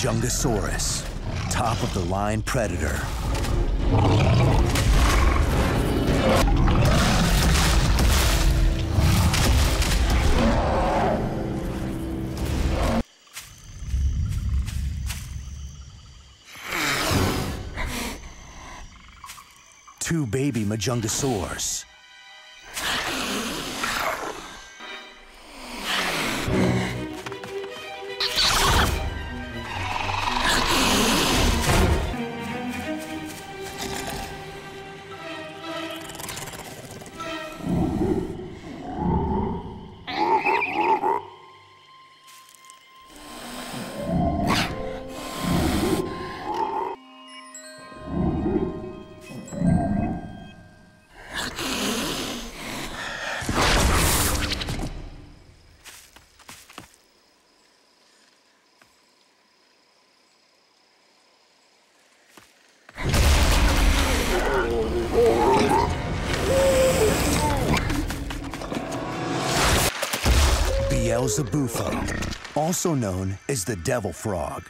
Majungasaurus, top of the line predator. Two baby Majungasaurs. Beelzebufo, also known as the devil frog.